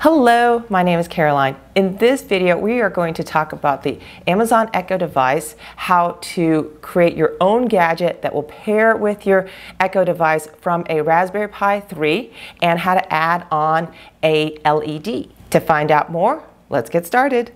Hello, my name is Caroline. In this video, we are going to talk about the Amazon Echo device, how to create your own gadget that will pair with your Echo device from a Raspberry Pi 3, and how to add on a LED. To find out more, let's get started.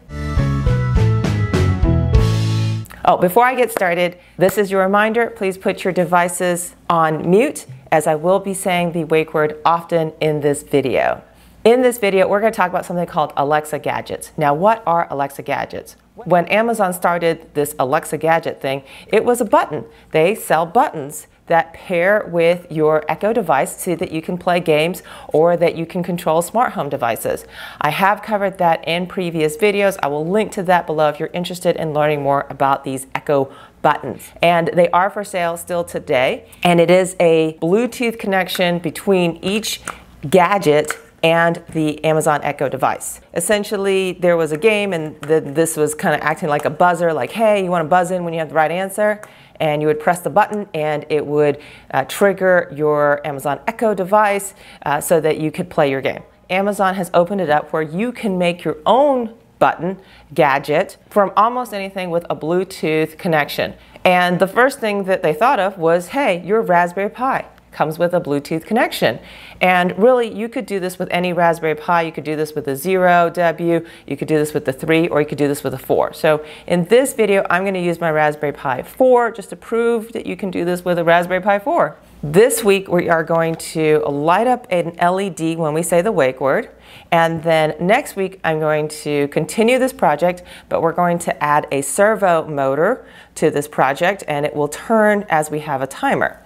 Oh, before I get started, this is your reminder. Please put your devices on mute as I will be saying the wake word often in this video. In this video, we're going to talk about something called Alexa gadgets. Now, what are Alexa gadgets? When Amazon started this Alexa gadget thing, it was a button. They sell buttons that pair with your Echo device so that you can play games or that you can control smart home devices. I have covered that in previous videos. I will link to that below if you're interested in learning more about these Echo buttons. And they are for sale still today. And it is a Bluetooth connection between each gadget and the Amazon Echo device. Essentially, there was a game and the, this was kind of acting like a buzzer, like, hey, you want to buzz in when you have the right answer? And you would press the button and it would uh, trigger your Amazon Echo device uh, so that you could play your game. Amazon has opened it up where you can make your own button gadget from almost anything with a Bluetooth connection. And the first thing that they thought of was, hey, your Raspberry Pi comes with a Bluetooth connection. And really, you could do this with any Raspberry Pi. You could do this with a 0W, you could do this with the 3, or you could do this with a 4. So in this video, I'm going to use my Raspberry Pi 4 just to prove that you can do this with a Raspberry Pi 4. This week, we are going to light up an LED when we say the wake word. And then next week, I'm going to continue this project, but we're going to add a servo motor to this project, and it will turn as we have a timer.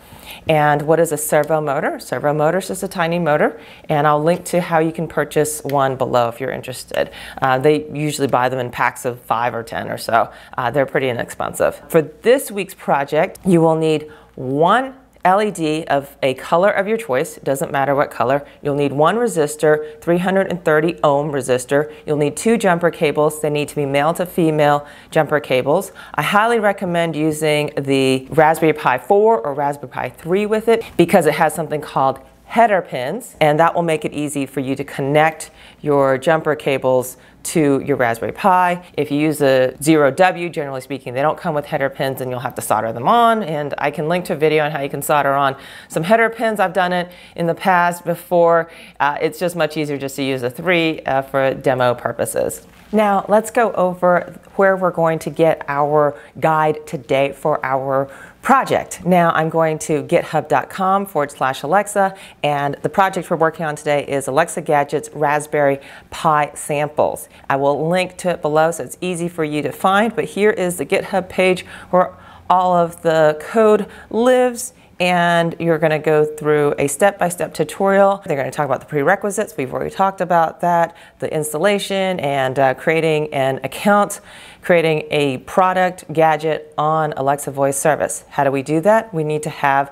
And what is a servo motor? Servo motor is just a tiny motor, and I'll link to how you can purchase one below if you're interested. Uh, they usually buy them in packs of five or 10 or so. Uh, they're pretty inexpensive. For this week's project, you will need one LED of a color of your choice, doesn't matter what color. You'll need one resistor, 330 ohm resistor. You'll need two jumper cables. They need to be male to female jumper cables. I highly recommend using the Raspberry Pi 4 or Raspberry Pi 3 with it because it has something called header pins, and that will make it easy for you to connect your jumper cables to your Raspberry Pi. If you use a 0W, generally speaking, they don't come with header pins and you'll have to solder them on. And I can link to a video on how you can solder on some header pins. I've done it in the past before. Uh, it's just much easier just to use a 3 uh, for demo purposes. Now let's go over where we're going to get our guide today for our project. Now I'm going to github.com forward slash Alexa and the project we're working on today is Alexa Gadgets Raspberry Pi samples. I will link to it below so it's easy for you to find but here is the GitHub page where all of the code lives and you're going to go through a step-by-step -step tutorial. They're going to talk about the prerequisites. We've already talked about that, the installation and uh, creating an account, creating a product gadget on Alexa voice service. How do we do that? We need to have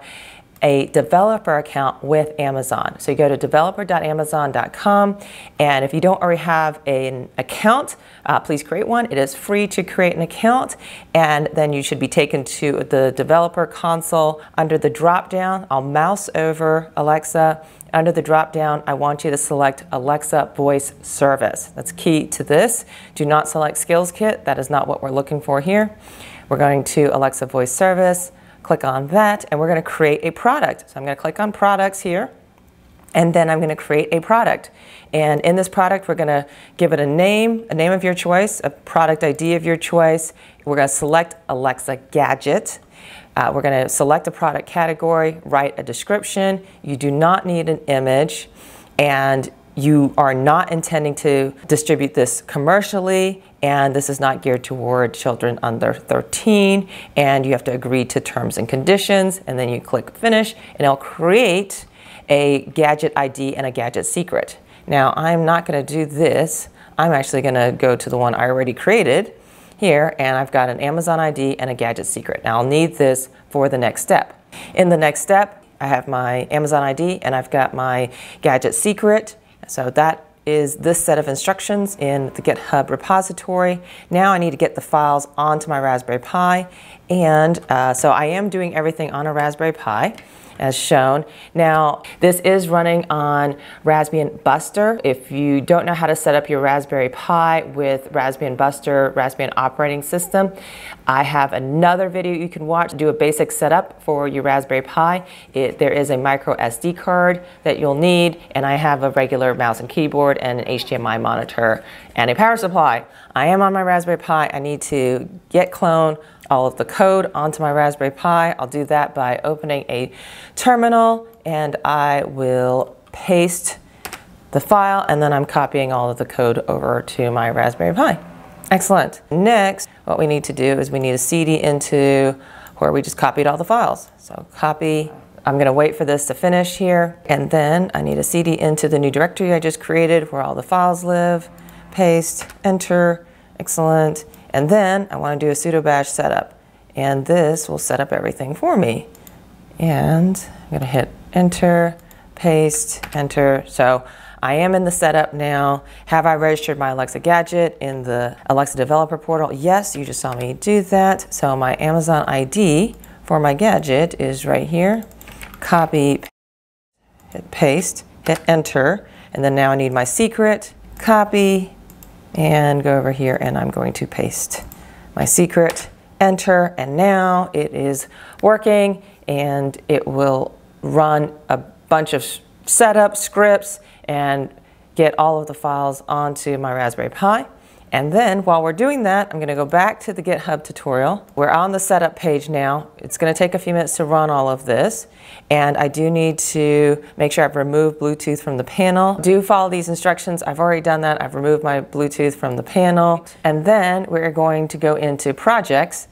a developer account with Amazon. So you go to developer.amazon.com, and if you don't already have an account, uh, please create one. It is free to create an account, and then you should be taken to the developer console. Under the drop down, I'll mouse over Alexa. Under the drop down, I want you to select Alexa Voice Service. That's key to this. Do not select Skills Kit. That is not what we're looking for here. We're going to Alexa Voice Service click on that, and we're going to create a product. So I'm going to click on products here, and then I'm going to create a product. And in this product, we're going to give it a name, a name of your choice, a product ID of your choice. We're going to select Alexa Gadget. Uh, we're going to select a product category, write a description. You do not need an image, and you are not intending to distribute this commercially and this is not geared toward children under 13 and you have to agree to terms and conditions and then you click finish and it'll create a gadget ID and a gadget secret. Now I'm not going to do this. I'm actually going to go to the one I already created here and I've got an Amazon ID and a gadget secret. Now I'll need this for the next step. In the next step I have my Amazon ID and I've got my gadget secret so that is this set of instructions in the GitHub repository. Now I need to get the files onto my Raspberry Pi. And uh, so I am doing everything on a Raspberry Pi. As shown. Now, this is running on Raspbian Buster. If you don't know how to set up your Raspberry Pi with Raspbian Buster, Raspbian operating system, I have another video you can watch, to do a basic setup for your Raspberry Pi. It, there is a micro SD card that you'll need, and I have a regular mouse and keyboard and an HDMI monitor and a power supply. I am on my Raspberry Pi. I need to get clone all of the code onto my Raspberry Pi. I'll do that by opening a terminal and I will paste the file and then I'm copying all of the code over to my Raspberry Pi. Excellent. Next, what we need to do is we need a CD into where we just copied all the files. So copy, I'm gonna wait for this to finish here. And then I need a CD into the new directory I just created where all the files live. Paste, enter, excellent. And then I want to do a sudo bash setup. And this will set up everything for me. And I'm going to hit enter, paste, enter. So I am in the setup now. Have I registered my Alexa gadget in the Alexa developer portal? Yes, you just saw me do that. So my Amazon ID for my gadget is right here. Copy, hit paste, hit enter. And then now I need my secret. Copy, and go over here and I'm going to paste my secret, enter, and now it is working and it will run a bunch of setup scripts and get all of the files onto my Raspberry Pi. And then while we're doing that, I'm gonna go back to the GitHub tutorial. We're on the setup page now. It's gonna take a few minutes to run all of this. And I do need to make sure I've removed Bluetooth from the panel. Do follow these instructions. I've already done that. I've removed my Bluetooth from the panel. And then we're going to go into projects.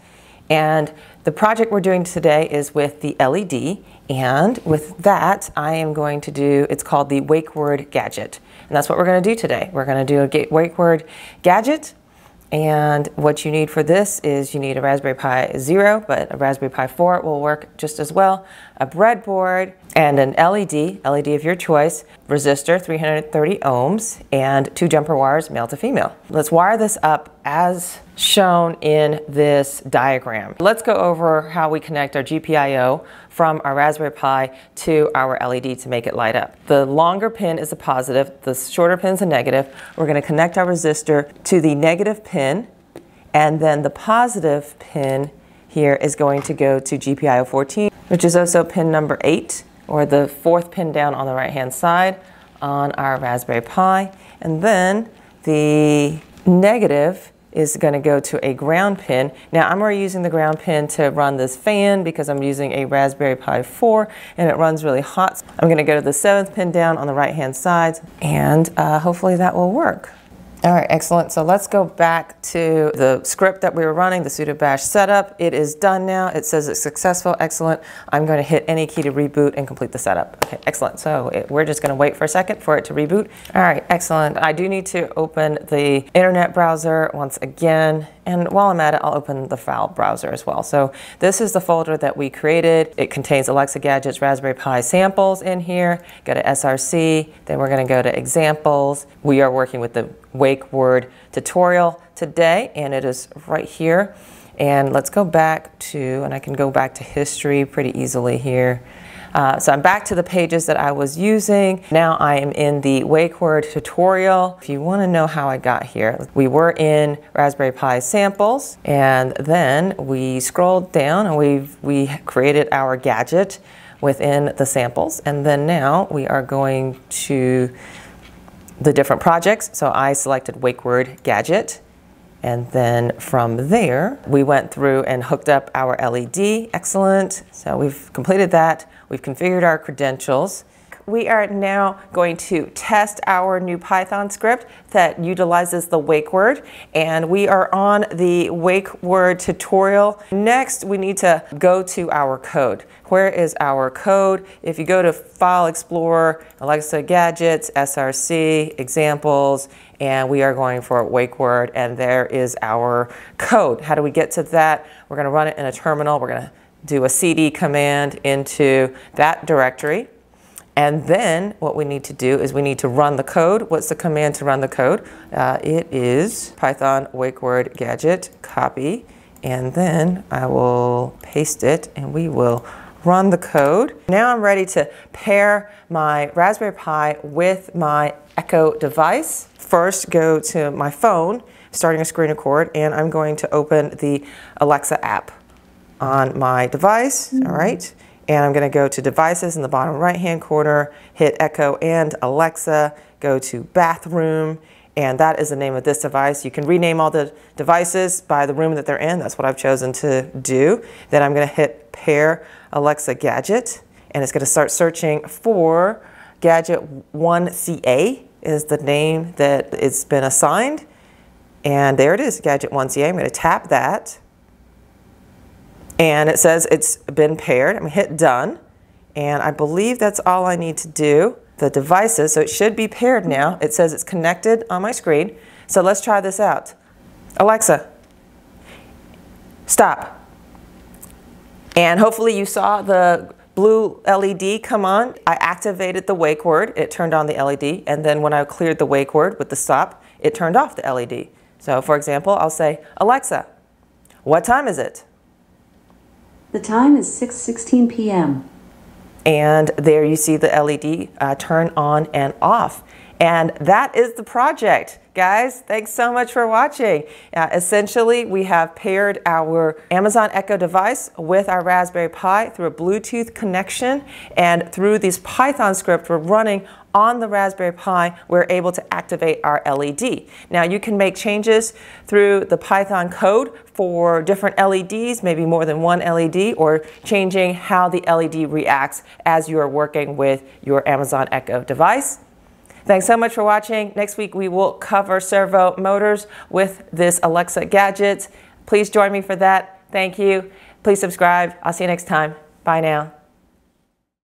And the project we're doing today is with the LED. And with that, I am going to do, it's called the wake word gadget. And that's what we're going to do today. We're going to do a wake word gadget. And what you need for this is you need a Raspberry Pi Zero, but a Raspberry Pi 4 will work just as well, a breadboard, and an LED, LED of your choice, resistor 330 ohms, and two jumper wires, male to female. Let's wire this up as shown in this diagram. Let's go over how we connect our GPIO from our Raspberry Pi to our LED to make it light up. The longer pin is a positive, the shorter pin is a negative. We're going to connect our resistor to the negative pin, and then the positive pin here is going to go to GPIO 14, which is also pin number 8 or the fourth pin down on the right hand side on our Raspberry Pi. And then the negative is going to go to a ground pin. Now I'm already using the ground pin to run this fan because I'm using a Raspberry Pi 4 and it runs really hot. I'm going to go to the seventh pin down on the right hand side and uh, hopefully that will work. All right, excellent. So let's go back to the script that we were running, the sudo bash setup. It is done now. It says it's successful, excellent. I'm going to hit any key to reboot and complete the setup. Okay, excellent. So it, we're just going to wait for a second for it to reboot. All right, excellent. I do need to open the internet browser once again. And while I'm at it, I'll open the file browser as well. So this is the folder that we created. It contains Alexa Gadgets Raspberry Pi samples in here. Go to SRC, then we're going to go to examples. We are working with the wake word tutorial today, and it is right here. And let's go back to, and I can go back to history pretty easily here. Uh, so I'm back to the pages that I was using. Now I am in the wake word tutorial. If you want to know how I got here, we were in Raspberry Pi samples and then we scrolled down and we we created our gadget within the samples. And then now we are going to the different projects. So I selected wake word gadget. And then from there, we went through and hooked up our LED. Excellent. So we've completed that. We've configured our credentials. We are now going to test our new Python script that utilizes the wake word and we are on the wake word tutorial. Next we need to go to our code. Where is our code? If you go to File Explorer, Alexa Gadgets, SRC, Examples, and we are going for wake word and there is our code. How do we get to that? We're going to run it in a terminal. We're going to do a cd command into that directory. And then what we need to do is we need to run the code. What's the command to run the code? Uh, it is python wake word gadget copy. And then I will paste it and we will run the code. Now I'm ready to pair my Raspberry Pi with my Echo device. First go to my phone, starting a screen record, and I'm going to open the Alexa app on my device, mm -hmm. all right? And I'm gonna go to devices in the bottom right-hand corner, hit Echo and Alexa, go to bathroom, and that is the name of this device. You can rename all the devices by the room that they're in. That's what I've chosen to do. Then I'm gonna hit pair Alexa gadget, and it's gonna start searching for gadget 1CA is the name that it's been assigned. And there it is, gadget 1CA. I'm gonna tap that. And it says it's been paired. I'm gonna hit done. And I believe that's all I need to do the devices, so it should be paired now. It says it's connected on my screen. So let's try this out. Alexa, stop. And hopefully you saw the blue LED come on. I activated the wake word, it turned on the LED, and then when I cleared the wake word with the stop, it turned off the LED. So for example, I'll say, Alexa, what time is it? The time is 6.16 p.m. And there you see the LED uh, turn on and off. And that is the project. Guys, thanks so much for watching. Uh, essentially, we have paired our Amazon Echo device with our Raspberry Pi through a Bluetooth connection. And through this Python script we're running on the Raspberry Pi, we're able to activate our LED. Now you can make changes through the Python code for different LEDs, maybe more than one LED, or changing how the LED reacts as you are working with your Amazon Echo device. Thanks so much for watching. Next week we will cover servo motors with this Alexa gadget. Please join me for that. Thank you. Please subscribe. I'll see you next time. Bye now.